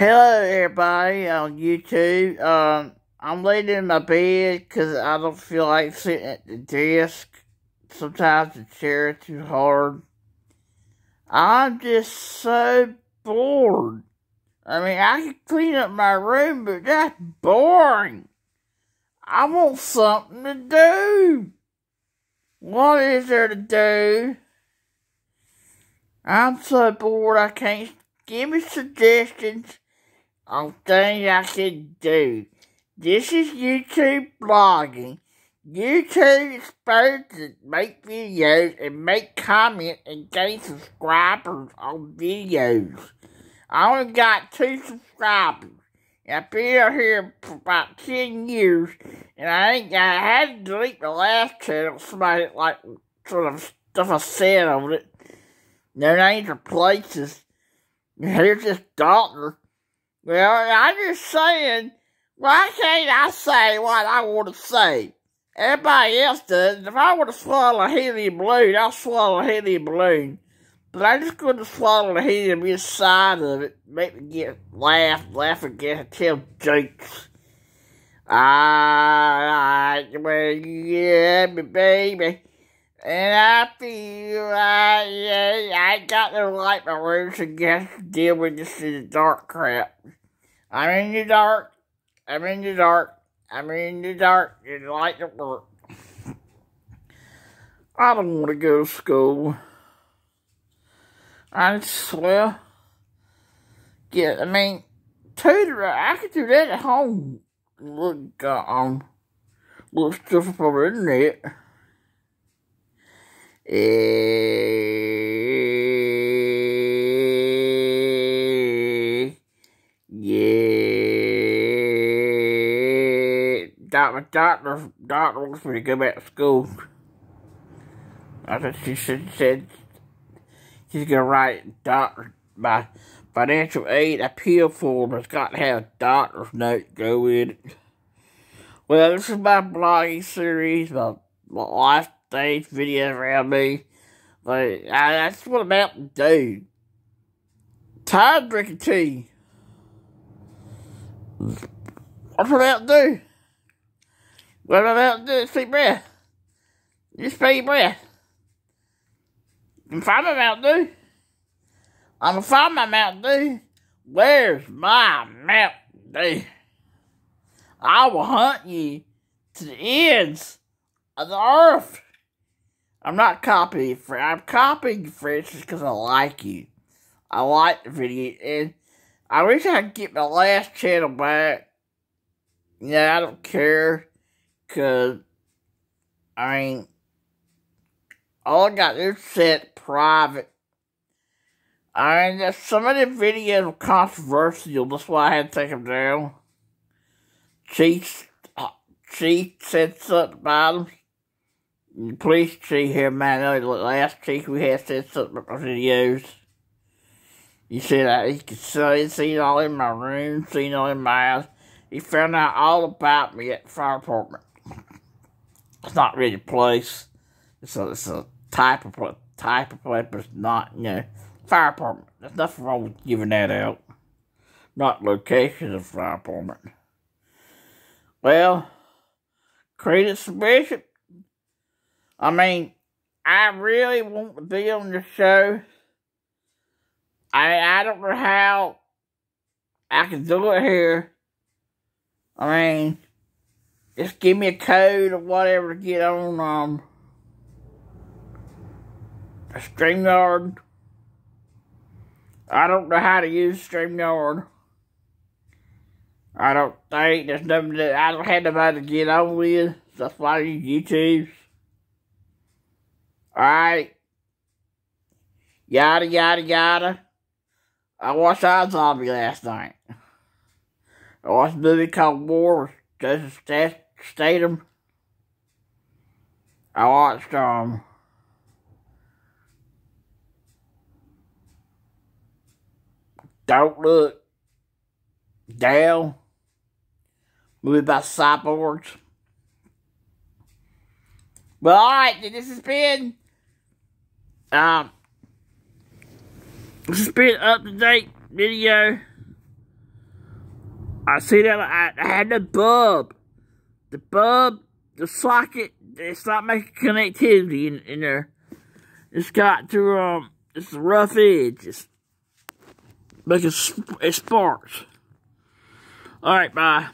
Hello, everybody on YouTube. Um, I'm laying in my bed because I don't feel like sitting at the desk. Sometimes the chair is too hard. I'm just so bored. I mean, I could clean up my room, but that's boring. I want something to do. What is there to do? I'm so bored I can't give me suggestions on things I can do. This is YouTube blogging. YouTube is supposed to make videos and make comments and gain subscribers on videos. I only got two subscribers. I've been here for about 10 years, and I ain't I had to delete the last channel. Somebody like sort of stuff I said on it. No names or places. Here's this doctor. Well, I'm just saying, why can't I say what I want to say? Everybody else does. If I want to swallow a helium balloon, I'll swallow a helium balloon. But I'm just going to swallow the helium inside of it, make me get laugh, laugh again, tell jokes. I, I, well, yeah, baby. And I feel like yeah, I got to light to get to deal with this the dark crap. I'm in the dark. I'm in the dark. I'm in the dark. And the light don't work. I don't want to go to school. I well, yeah, I mean, tutor, I could do that at home. Look, um, look stuff from the internet. Eh, yeah, doctor, doctor, doctor wants me to go back to school. I thought she said, said she's gonna write doctor by financial aid appeal form. It's got to have a doctor's note go in it. Well, this is my blogging series, my, my life stage videos around me. Like, I, that's what I'm out to do. Tired drinking tea. What's what I'm out to do? What I'm out to do is breath. Just take your breath. If I'm about to do, I'm gonna find my Mountain Dew. Where's my Mountain Dew? I will hunt you to the ends of the earth. I'm not copying French. I'm copying French just because I like you. I like the video, and I wish I could get my last channel back. Yeah, I don't care, because, I mean, all I got is set private. I mean, some of the videos were controversial, that's why I had to take them down. She, uh, she said something about them the police chief here, man, the last chief we had said something about videos. He said that he could see, seen all in my room, seen all in my house. He found out all about me at the fire department. It's not really a place. It's a, it's a type of type of place, but it's not, you know, fire department. There's nothing wrong with giving that out. Not location of fire department. Well, Credence Bishop I mean, I really want to be on the show. I I don't know how I can do it here. I mean, just give me a code or whatever to get on um StreamYard. I don't know how to use StreamYard. I don't think there's nothing that I don't have nobody to get on with. That's why YouTube. Alright. Yada, yada, yada. I watched iZombie last night. I watched a movie called War with Joseph Statham. I watched, um, Don't Look Down. Movie about cyborgs. Well, alright, this has been um, this has been up to date video. I see that I, I had the bulb. The bulb, the socket, it's not making connectivity in, in there. It's got to, um, it's rough edge. It's making, it sparks. Alright, bye.